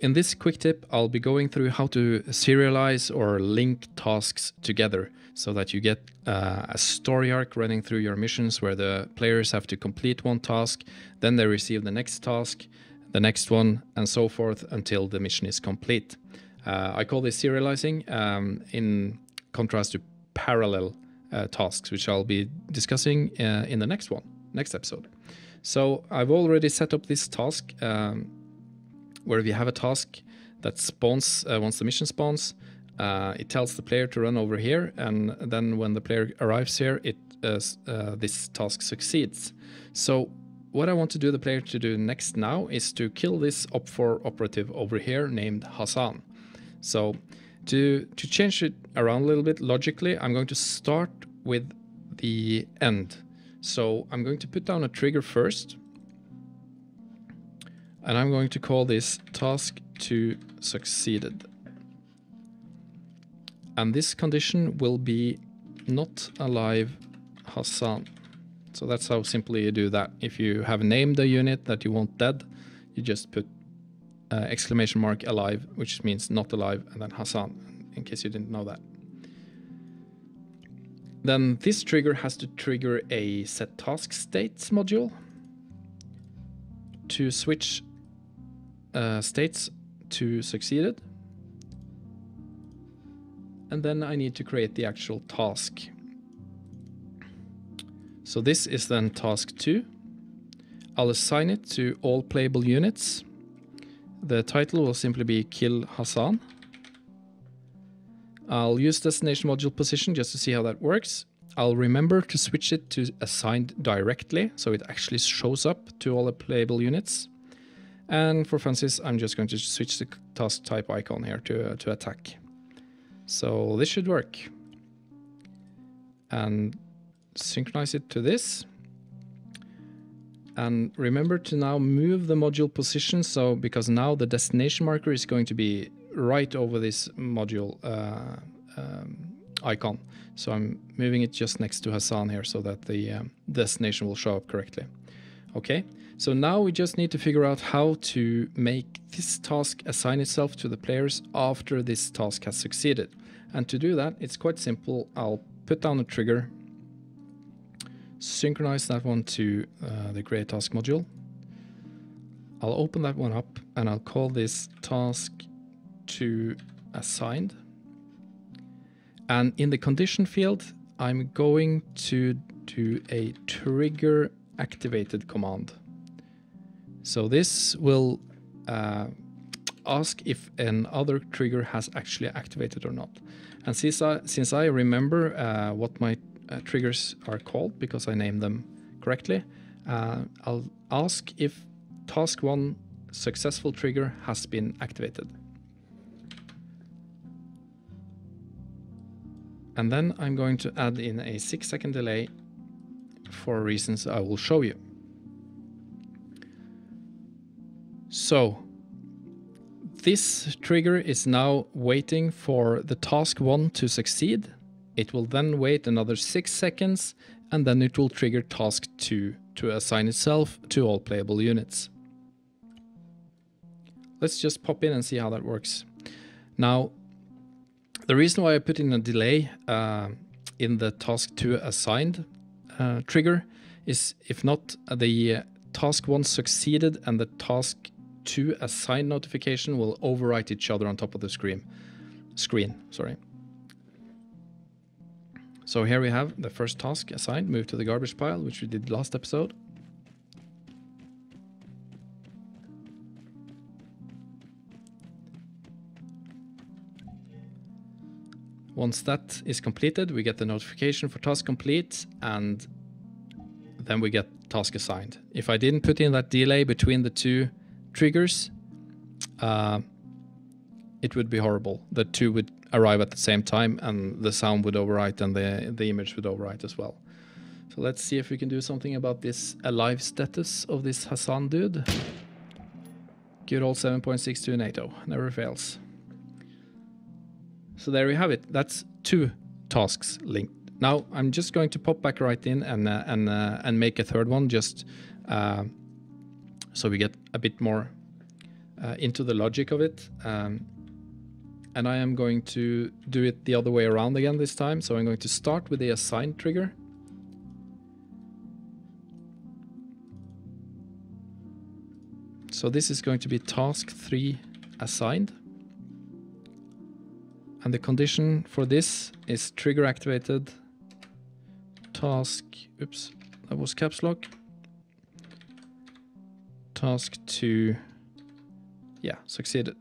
in this quick tip, I'll be going through how to serialize or link tasks together so that you get uh, a story arc running through your missions where the players have to complete one task, then they receive the next task, the next one, and so forth until the mission is complete. Uh, I call this serializing um, in contrast to parallel uh, tasks, which I'll be discussing uh, in the next one, next episode. So I've already set up this task um, where we have a task that spawns uh, once the mission spawns. Uh, it tells the player to run over here, and then when the player arrives here, it uh, uh, this task succeeds. So what I want to do the player to do next now is to kill this OPFOR operative over here named Hassan. So to to change it around a little bit logically, I'm going to start with the end. So I'm going to put down a trigger first. And I'm going to call this task to succeeded. And this condition will be not alive Hassan. So that's how simply you do that. If you have named a unit that you want dead, you just put uh, exclamation mark alive, which means not alive, and then Hassan, in case you didn't know that. Then this trigger has to trigger a set task states module to switch uh, states to succeeded. And then I need to create the actual task. So this is then task 2. I'll assign it to all playable units. The title will simply be Kill Hassan. I'll use destination module position just to see how that works. I'll remember to switch it to assigned directly, so it actually shows up to all the playable units. And for funsies, I'm just going to switch the task type icon here to, uh, to attack. So this should work. And synchronize it to this. And remember to now move the module position, so because now the destination marker is going to be right over this module uh, um, icon. So I'm moving it just next to Hassan here so that the um, destination will show up correctly. Okay, so now we just need to figure out how to make this task assign itself to the players after this task has succeeded. And to do that, it's quite simple. I'll put down a trigger, synchronize that one to uh, the create task module. I'll open that one up and I'll call this task to assigned. And in the condition field, I'm going to do a trigger activated command. So this will uh, ask if an other trigger has actually activated or not. And since I, since I remember uh, what my uh, triggers are called because I named them correctly, uh, I'll ask if task one successful trigger has been activated. And then I'm going to add in a six second delay for reasons I will show you. So this trigger is now waiting for the task one to succeed. It will then wait another six seconds and then it will trigger task two to assign itself to all playable units. Let's just pop in and see how that works. Now, the reason why I put in a delay uh, in the task 2 assigned uh, trigger is if not the uh, task 1 succeeded and the task 2 assigned notification will overwrite each other on top of the screen. Screen, sorry. So here we have the first task assigned, move to the garbage pile, which we did last episode. Once that is completed, we get the notification for task complete and then we get task assigned. If I didn't put in that delay between the two triggers, uh, it would be horrible. The two would arrive at the same time and the sound would overwrite and the, the image would overwrite as well. So let's see if we can do something about this alive status of this Hassan dude. Good old 7.62 NATO, never fails. So there we have it. That's two tasks linked. Now I'm just going to pop back right in and uh, and uh, and make a third one just uh, so we get a bit more uh, into the logic of it. Um, and I am going to do it the other way around again this time. So I'm going to start with the assign trigger. So this is going to be task 3 assigned. And the condition for this is trigger activated task, oops, that was caps lock. Task 2, yeah, succeeded.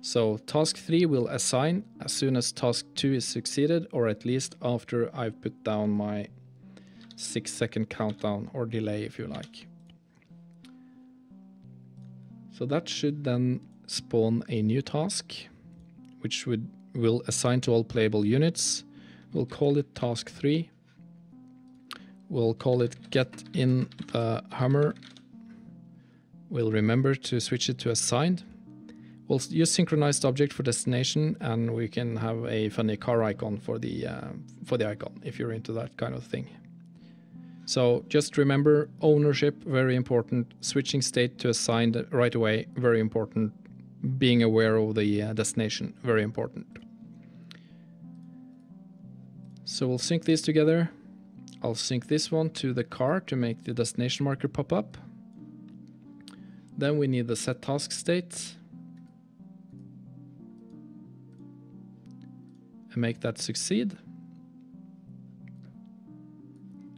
So task 3 will assign as soon as task 2 is succeeded or at least after I've put down my 6 second countdown or delay if you like. So that should then spawn a new task which would will assign to all playable units. We'll call it task 3. We'll call it get in the hammer. We'll remember to switch it to assigned. We'll use synchronized object for destination and we can have a funny car icon for the uh, for the icon if you're into that kind of thing. So just remember ownership, very important. Switching state to assigned right away, very important being aware of the uh, destination, very important. So we'll sync these together. I'll sync this one to the car to make the destination marker pop up. Then we need the set task state. And make that succeed.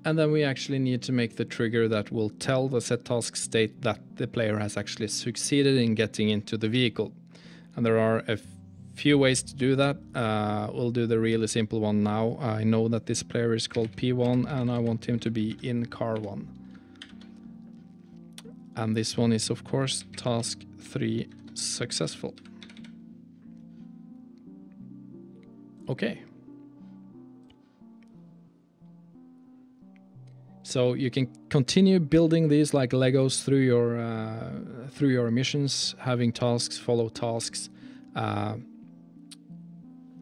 And then we actually need to make the trigger that will tell the set task state that the player has actually succeeded in getting into the vehicle. And there are a few ways to do that. Uh, we'll do the really simple one now. I know that this player is called P1 and I want him to be in car 1. And this one is of course task 3 successful. Okay. So you can continue building these like Legos through your uh, through your missions, having tasks, follow tasks, uh,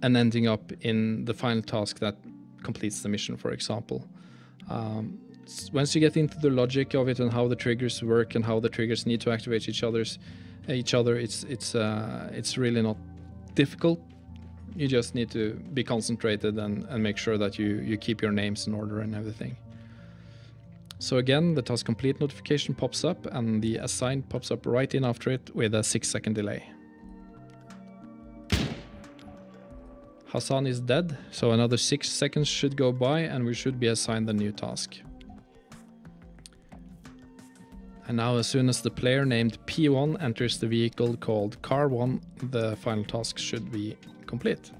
and ending up in the final task that completes the mission, for example. Um, once you get into the logic of it and how the triggers work and how the triggers need to activate each other's each other, it's it's uh, it's really not difficult. You just need to be concentrated and, and make sure that you you keep your names in order and everything. So again, the task complete notification pops up and the assign pops up right in after it with a 6 second delay. Hassan is dead, so another 6 seconds should go by and we should be assigned the new task. And now as soon as the player named P1 enters the vehicle called Car1, the final task should be complete.